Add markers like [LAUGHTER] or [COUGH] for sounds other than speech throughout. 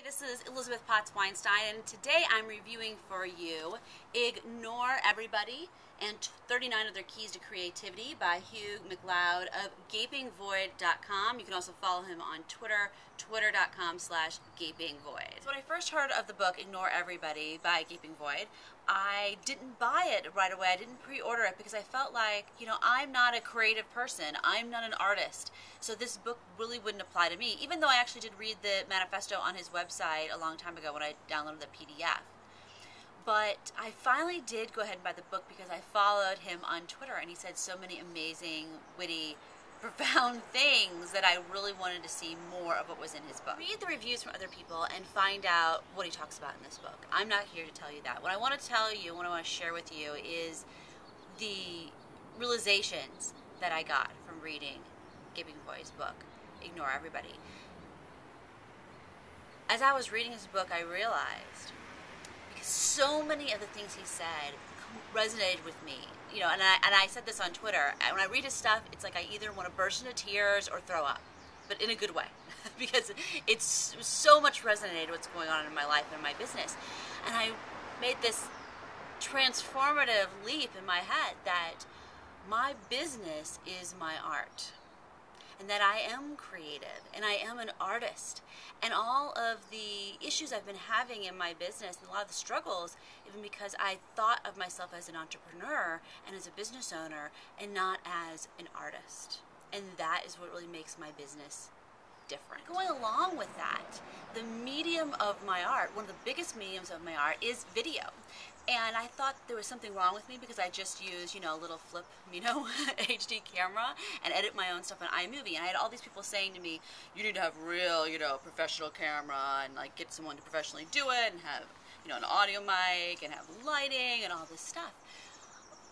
Hey, this is Elizabeth Potts Weinstein, and today I'm reviewing for you Ignore Everybody and 39 Other Keys to Creativity by Hugh MacLeod of gapingvoid.com. You can also follow him on Twitter, twitter.com slash gapingvoid. When I first heard of the book Ignore Everybody by Gaping Void, I didn't buy it right away. I didn't pre-order it because I felt like, you know, I'm not a creative person. I'm not an artist. So this book really wouldn't apply to me, even though I actually did read the manifesto on his website a long time ago when I downloaded the PDF. But I finally did go ahead and buy the book because I followed him on Twitter and he said so many amazing, witty, [LAUGHS] profound things that I really wanted to see more of what was in his book. Read the reviews from other people and find out what he talks about in this book. I'm not here to tell you that. What I want to tell you, what I want to share with you is the realizations that I got from reading Gaping Void's book, Ignore Everybody. As I was reading his book, I realized so many of the things he said resonated with me. You know, and I and I said this on Twitter. When I read his stuff, it's like I either want to burst into tears or throw up, but in a good way, [LAUGHS] because it's so much resonated with what's going on in my life and my business, and I made this transformative leap in my head that my business is my art and that I am creative and I am an artist. And all of the issues I've been having in my business and a lot of the struggles, even because I thought of myself as an entrepreneur and as a business owner and not as an artist. And that is what really makes my business different. Going along with that, the medium of my art, one of the biggest mediums of my art is video. And I thought there was something wrong with me because I just use, you know, a little flip, [LAUGHS] you know, [LAUGHS] HD camera and edit my own stuff on iMovie. And I had all these people saying to me, you need to have real, you know, professional camera and like get someone to professionally do it and have, you know, an audio mic and have lighting and all this stuff.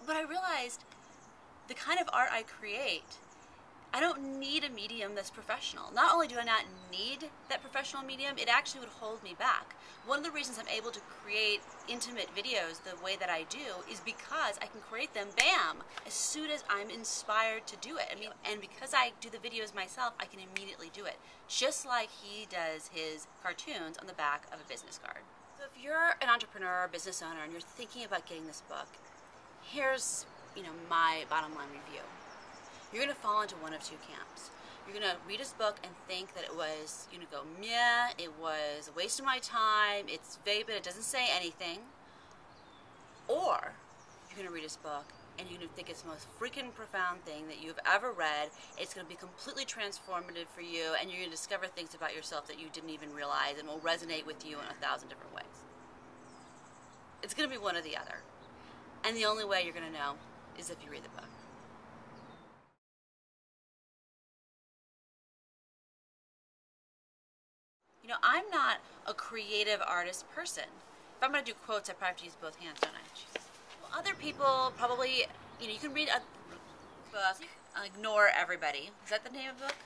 But I realized the kind of art I create I don't need a medium that's professional. Not only do I not need that professional medium, it actually would hold me back. One of the reasons I'm able to create intimate videos the way that I do is because I can create them, bam, as soon as I'm inspired to do it. I mean, and because I do the videos myself, I can immediately do it. Just like he does his cartoons on the back of a business card. So if you're an entrepreneur or business owner and you're thinking about getting this book, here's, you know, my bottom line review you're going to fall into one of two camps. You're going to read his book and think that it was, going to go, meh, it was a waste of my time, it's vapid, it doesn't say anything. Or you're going to read his book and you're going to think it's the most freaking profound thing that you've ever read. It's going to be completely transformative for you, and you're going to discover things about yourself that you didn't even realize and will resonate with you in a thousand different ways. It's going to be one or the other. And the only way you're going to know is if you read the book. You know, I'm not a creative artist person. If I'm going to do quotes, I probably have to use both hands, don't I? Well, other people probably, you know, you can read a book, Ignore Everybody. Is that the name of the book?